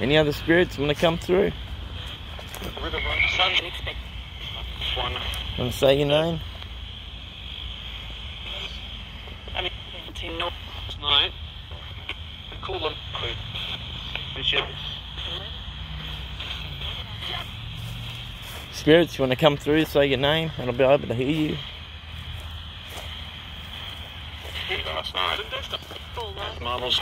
Any other spirits want to come through? Want to say your name? Spirits, you want to come through, say your name, and I'll be able to hear you. Last night. Marbles.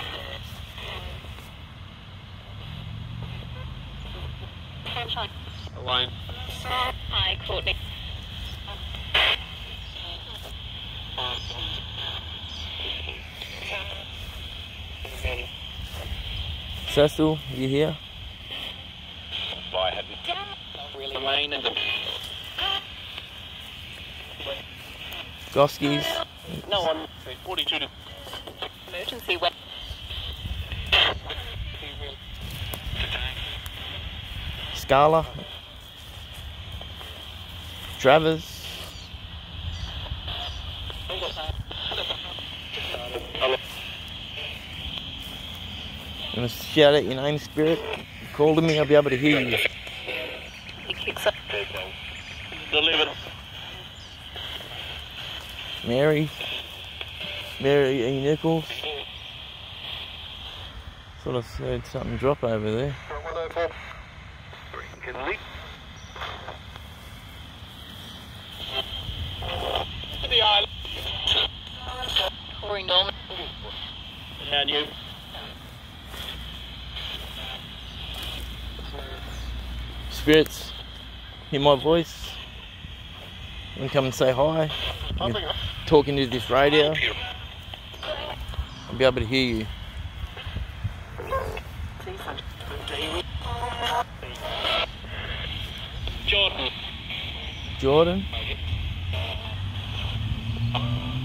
Elaine. Hi, Courtney. Cecil, you here? I hadn't. Elaine and the. Goskies, No one. 42 to. Emergency web. Scala, Travers. I'm gonna shout out your name, Spirit? Call to me, I'll be able to hear you. He kicks up. Delivered. Mary, Mary E. Nichols. Sort of heard something drop over there. 104. Can leak. The island. Corey Norman. And you. Spirits, hear my voice? Can come and say hi. Talking to this radio, I'll be able to hear you. Jordan. Jordan?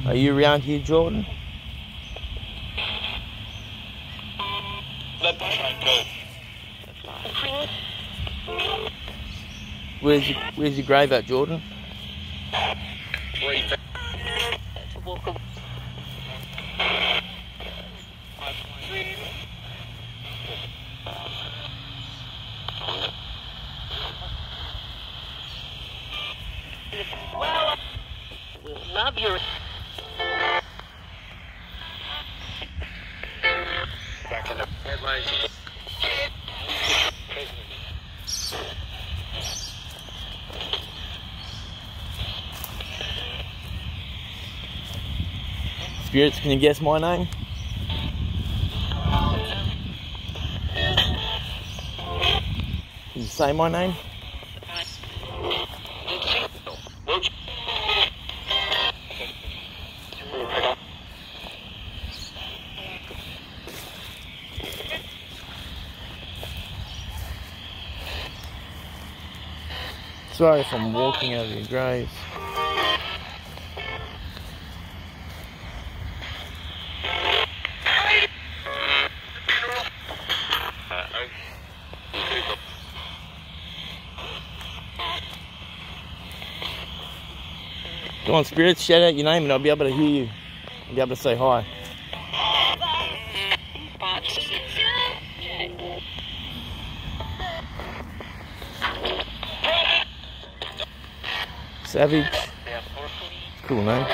Are you around here, Jordan? Let train go. Where's your, where's your grave at, Jordan? Back in headlines. Spirits, can you guess my name? Can you say my name? Sorry if I'm walking over your grave. Come on, spirits, shout out your name and I'll be able to hear you. I'll be able to say hi. Savage. Cool name.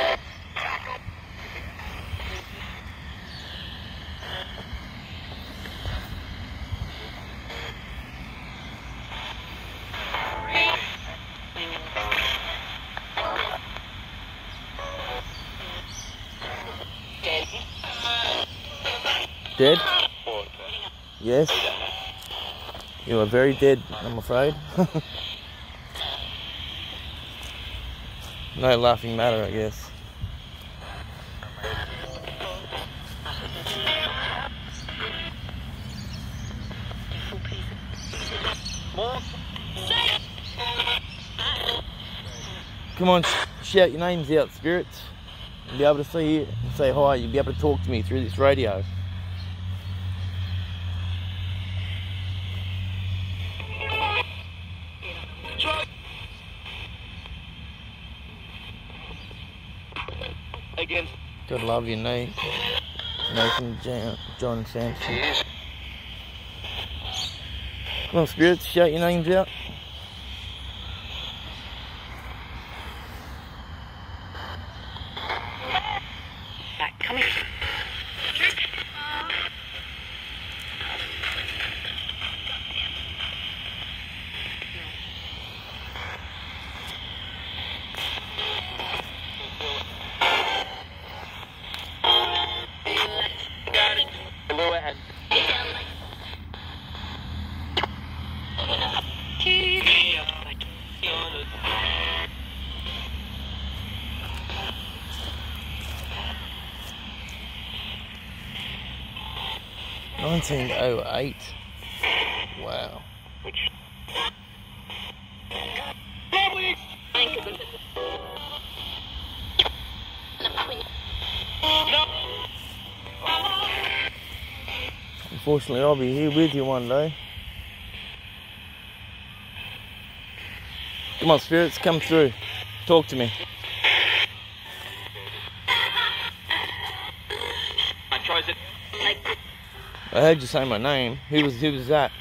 Dead? Yes. You are very dead, I'm afraid. no laughing matter, I guess. Come on, shout your names out, spirits. You'll be able to see you and say hi. You'll be able to talk to me through this radio. God love you, Nate. Nathan, Jan, John. Cheers. Come on, spirits, shout your names out. 1908. Wow. Unfortunately, I'll be here with you one day. Come on, spirits, come through. Talk to me. I heard you say my name. Who was who was that?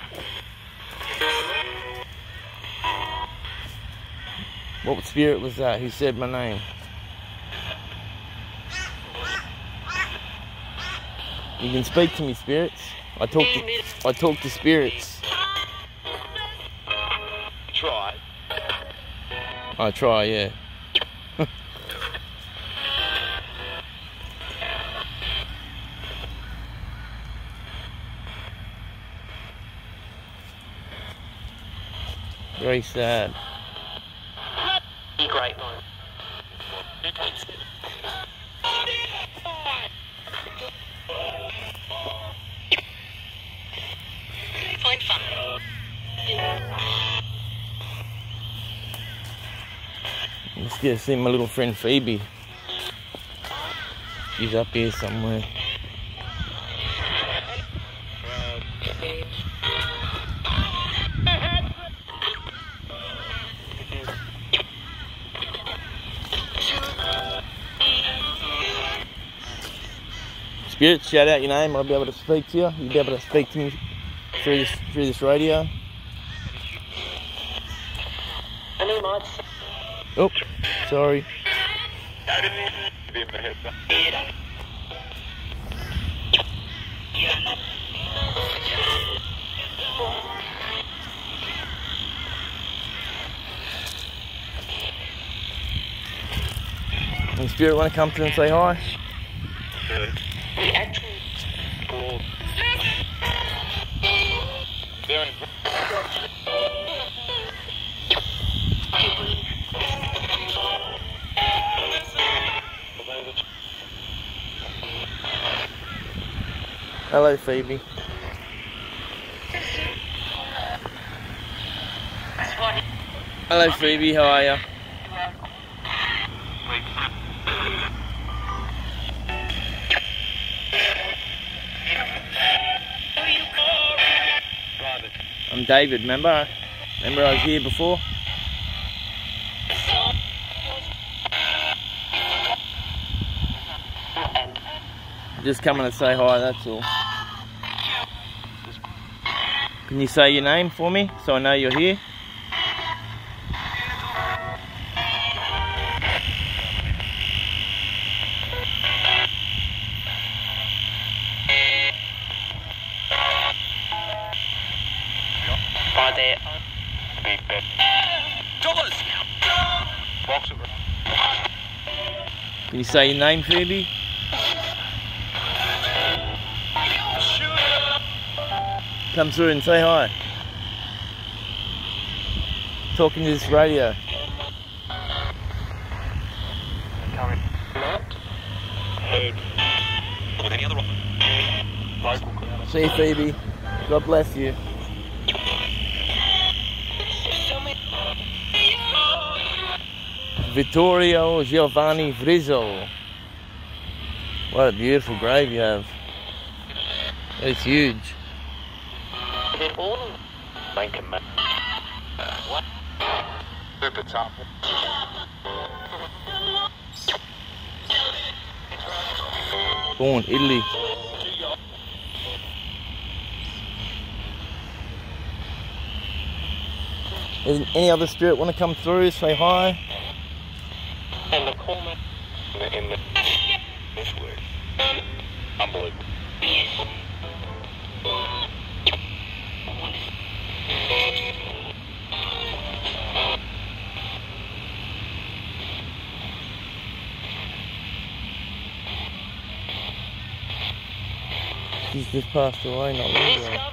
What spirit was that? Who said my name? You can speak to me, spirits. I talk to I talk to spirits. Try. I try, yeah. Very sad. Great. Let's get to see my little friend Phoebe. She's up here somewhere. Spirit, shout out your name. I'll be able to speak to you. You'll be able to speak to me through this through this radio. Any mods? Oh, sorry. I didn't even give him a heads. And Spirit, want to come through and say hi? We actually Cool. Very Hello, Phoebe. Hello, Phoebe. How are you? I'm David. Remember? Remember I was here before? Just coming to say hi. That's all. Can you say your name for me so I know you're here? Can you say your name, Phoebe? Come through and say hi. Talking to this radio. coming. Heard. With any other local crowd. See you, Phoebe. God bless you. Vittorio Giovanni Frizzo. What a beautiful grave you have. It's huge. Make a man. Super tough. Born Italy. Any other spirit want to come through? Say hi. In the, in the this word. Unbelievable. She's just passed away not long ago.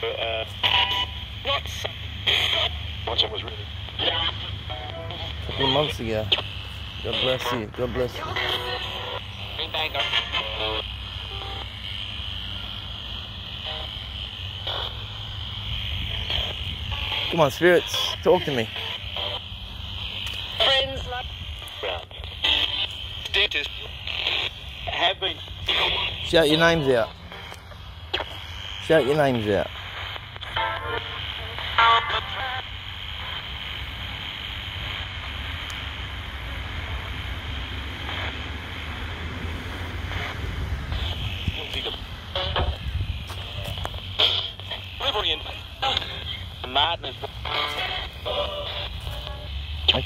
Discover. Uh, What's once it was really. A couple of months ago. God bless you. God bless you. Bagger. Come on, spirits, talk to me. Friends like Round. Dentist. Have been. Shout your names out. Shout your names out.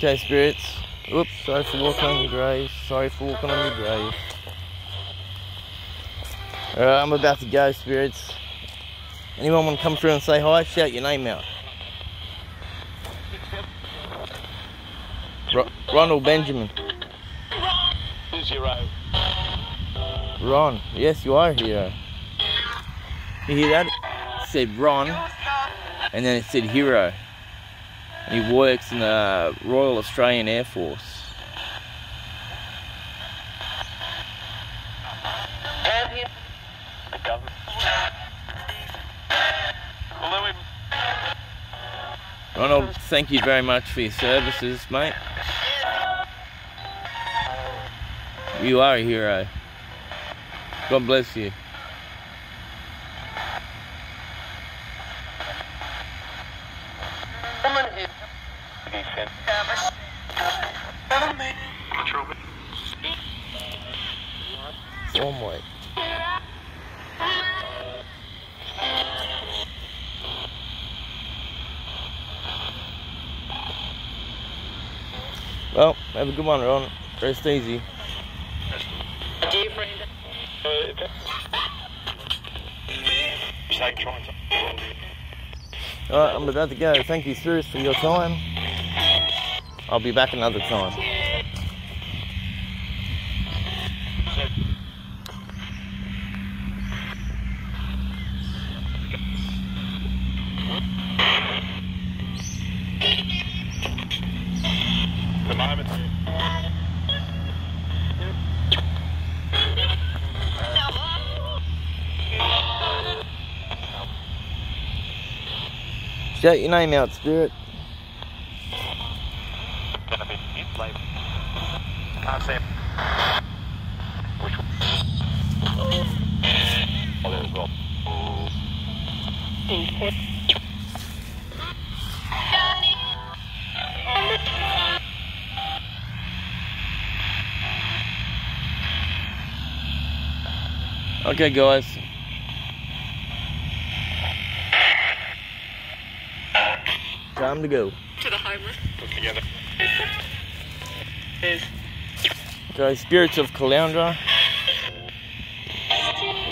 Okay, spirits. Oops, sorry for walking on your grave. Sorry for walking on your grave. Alright, I'm about to go, spirits. Anyone want to come through and say hi? Shout your name out. Ro- Ronald Benjamin. Zero. Ron. Yes, you are a hero. You hear that? It said Ron, and then it said hero. And he works in the Royal Australian Air Force. Ronald, thank you very much for your services, mate. You are a hero. God bless you. Well, have a good one, Ron. Rest easy. Alright, I'm about to go. Thank you, Sirius, for your time. I'll be back another time. Shout your name out, Spirit. Gonna be hit later. Can't see. Which one? Oh, there. Okay, guys. Time to go. to the homeless Put together. is Okay, spirits of Caloundra.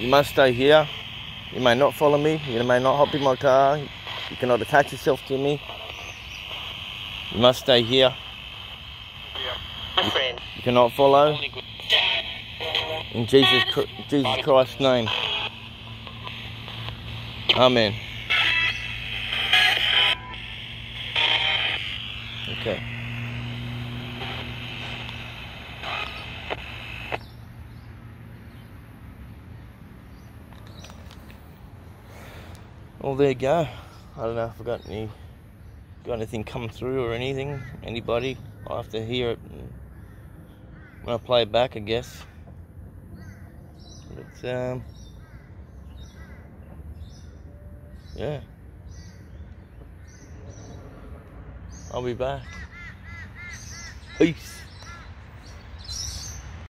You must stay here. You may not follow me. You may not hop in my car. You cannot attach yourself to me. You must stay here. my friend. You cannot follow. In Jesus, Jesus Christ's name. Amen. Okay. Well, there you go. I don't know if I got any, got anything come through or anything. Anybody? I'll have to hear it when I play it back, I guess. But um, yeah, I'll be back. Peace.